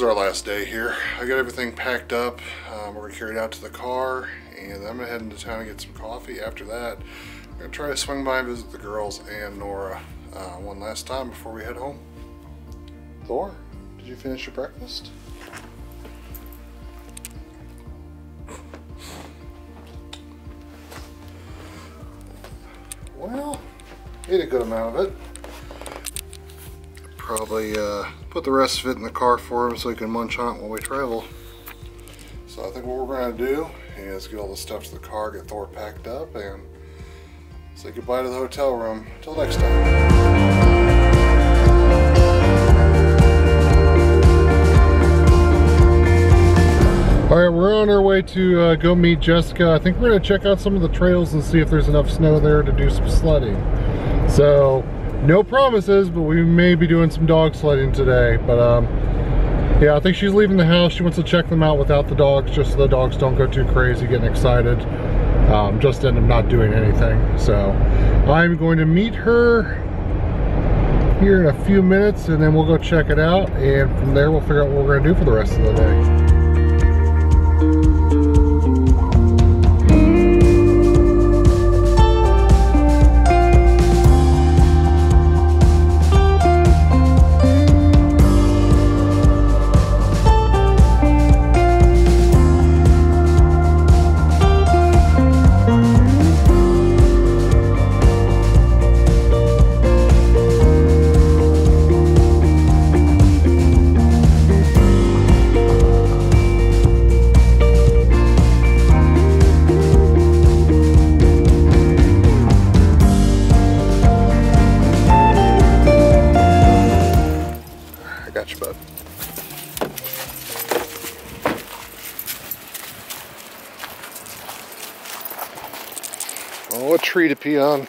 is our last day here. I got everything packed up. Um, we're gonna carry it out to the car, and I'm gonna head into town and get some coffee. After that, I'm gonna try to swing by and visit the girls and Nora uh, one last time before we head home. Thor, did you finish your breakfast? Well, ate a good amount of it. Probably uh, put the rest of it in the car for him so he can munch on it while we travel. So I think what we're gonna do is get all the stuff to the car, get Thor packed up, and say goodbye to the hotel room. Until next time. All right, we're on our way to uh, go meet Jessica. I think we're gonna check out some of the trails and see if there's enough snow there to do some sledding. So, no promises, but we may be doing some dog sledding today. But um, yeah, I think she's leaving the house. She wants to check them out without the dogs, just so the dogs don't go too crazy, getting excited. Um, just end up not doing anything. So, I'm going to meet her here in a few minutes, and then we'll go check it out. And from there, we'll figure out what we're gonna do for the rest of the day. Pee on.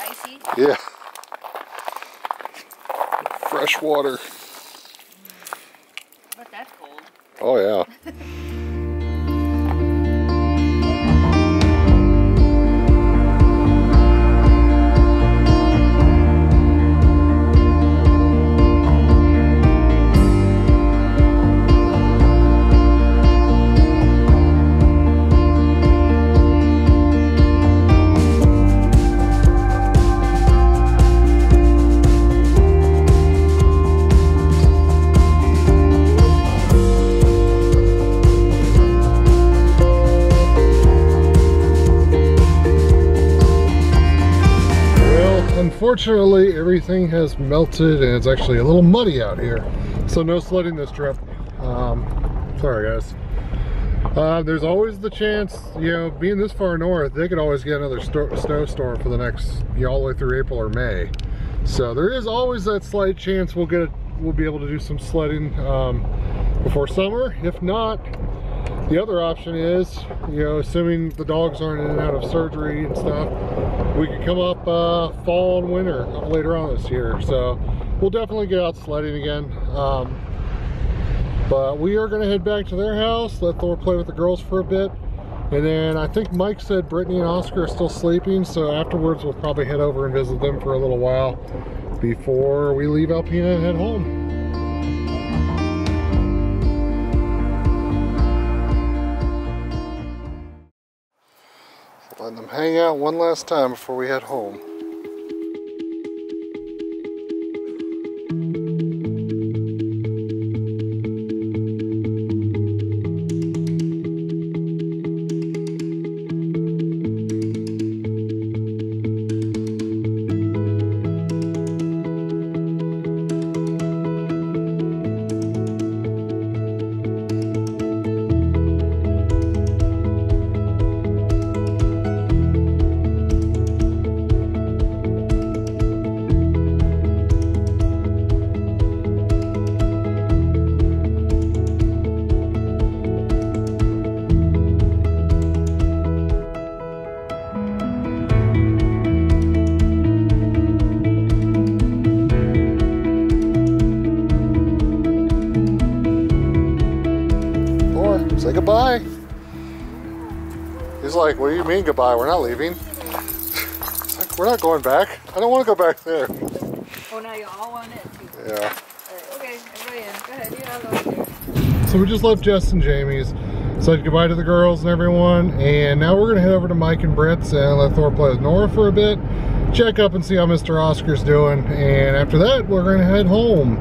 Icy. Yeah. Fresh water. But that's cold. Oh, yeah. Unfortunately, everything has melted and it's actually a little muddy out here. So no sledding this trip. Um, sorry, guys. Uh, there's always the chance, you know, being this far north, they could always get another snowstorm for the next, you know, all the way through April or May. So there is always that slight chance we'll get, we'll be able to do some sledding um, before summer. If not, the other option is, you know, assuming the dogs aren't in and out of surgery and stuff, we could come up uh, fall and winter later on this year. So we'll definitely get out sledding again. Um, but we are going to head back to their house, let Thor play with the girls for a bit. And then I think Mike said Brittany and Oscar are still sleeping. So afterwards, we'll probably head over and visit them for a little while before we leave Alpena and head home. Letting them hang out one last time before we head home. Mean goodbye? We're not leaving. It's like, we're not going back. I don't want to go back there. Oh, now you all want it too. Yeah. Okay, everybody in. Go ahead, you all go there. So we just left Jess and Jamie's, said goodbye to the girls and everyone, and now we're gonna head over to Mike and Britt's and let Thor play with Nora for a bit, check up and see how Mr. Oscar's doing, and after that, we're gonna head home.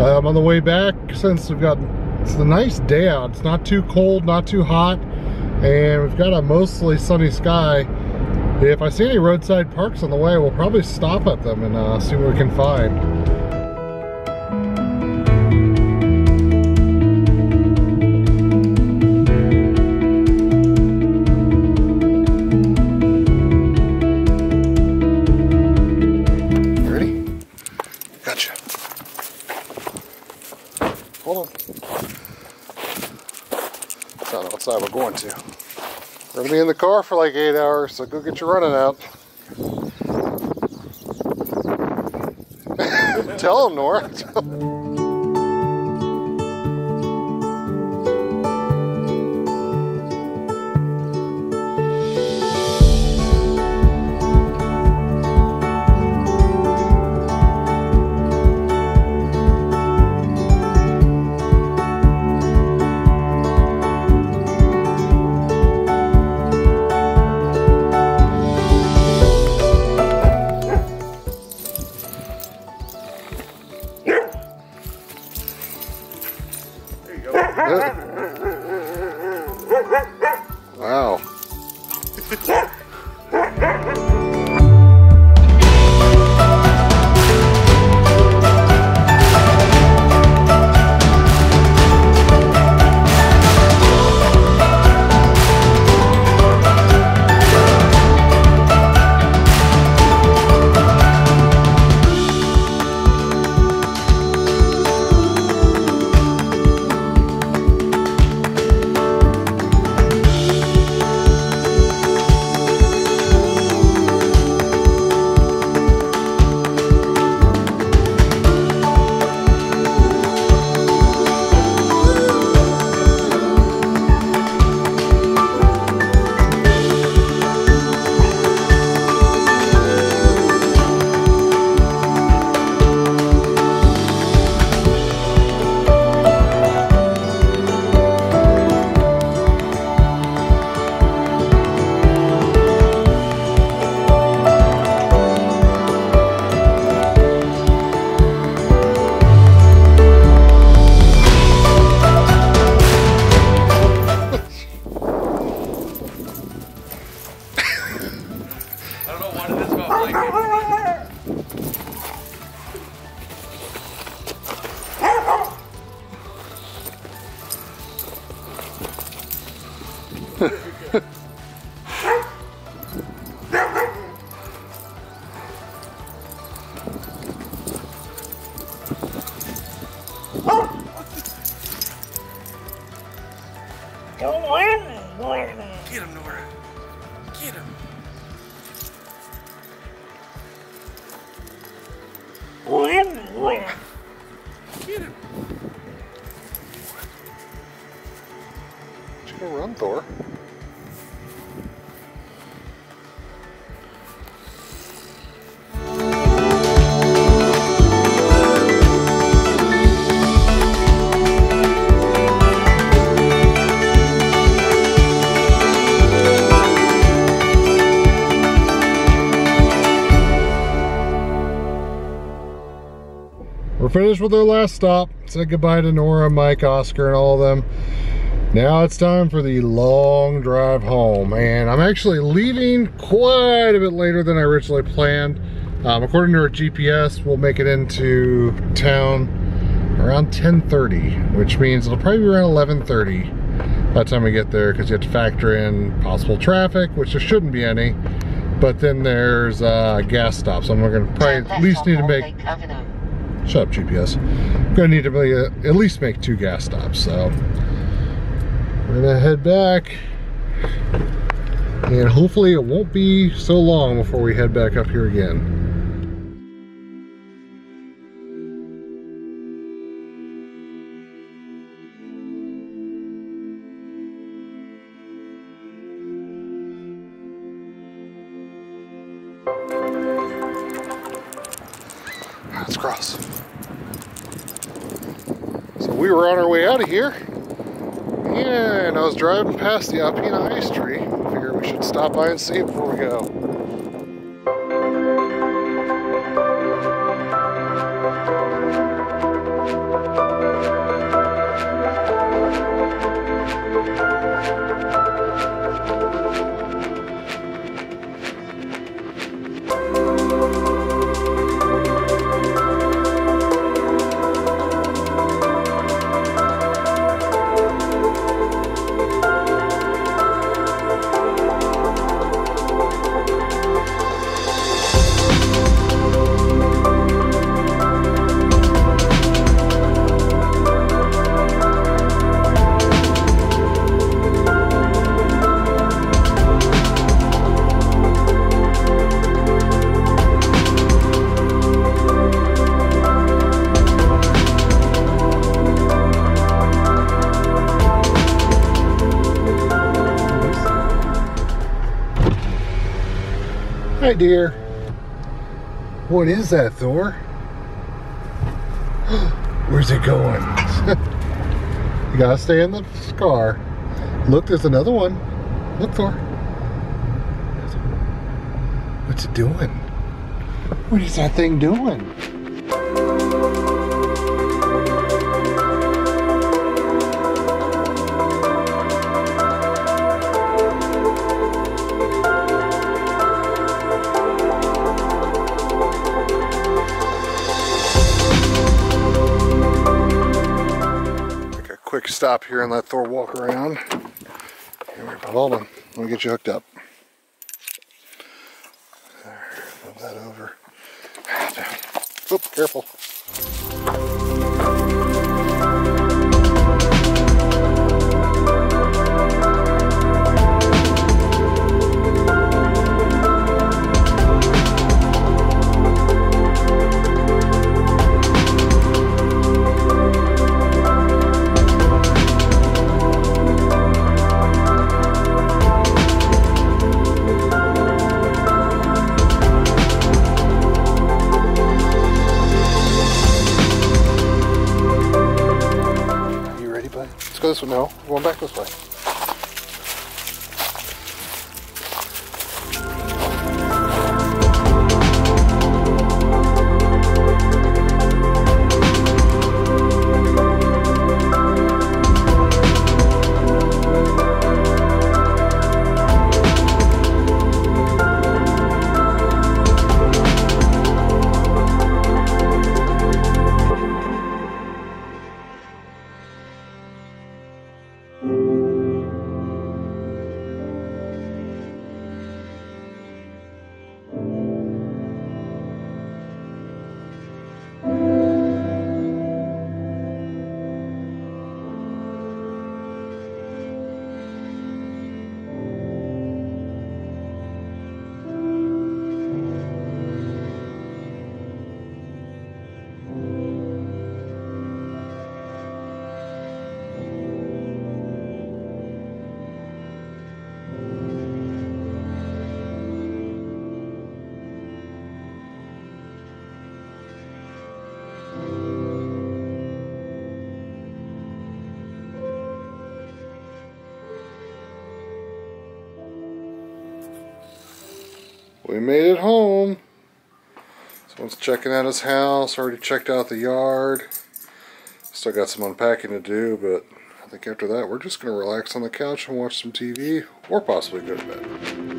Um, on the way back, since we've got, it's a nice day out, it's not too cold, not too hot, and we've got a mostly sunny sky. If I see any roadside parks on the way, we'll probably stop at them and uh, see what we can find. Be in the car for like eight hours, so go get your running out. Tell him, Nora. Get him, Nora. Get him. Get him. You can run, Thor. We're finished with our last stop. Said goodbye to Nora, Mike, Oscar, and all of them. Now it's time for the long drive home. And I'm actually leaving quite a bit later than I originally planned. Um, according to our GPS, we'll make it into town around 10.30, which means it'll probably be around 11.30 by the time we get there because you have to factor in possible traffic, which there shouldn't be any. But then there's uh, gas stops. So I'm going to probably at least need to make Shut up, GPS. I'm gonna need to uh, at least make two gas stops, so. We're gonna head back. And hopefully it won't be so long before we head back up here again. Out of here. And I was driving past the Alpena Ice Tree. Figured we should stop by and see it before we go. Dear. What is that, Thor? Where's it going? you gotta stay in the car. Look, there's another one. Look, Thor. What's it doing? What is that thing doing? Stop here and let Thor walk around. Here, hold on, let me get you hooked up. There, move that over. Oop, careful. Let's go this way. No, we're going back this way. We made it home. Someone's checking out his house. Already checked out the yard. Still got some unpacking to do, but I think after that we're just going to relax on the couch and watch some TV or possibly go to bed.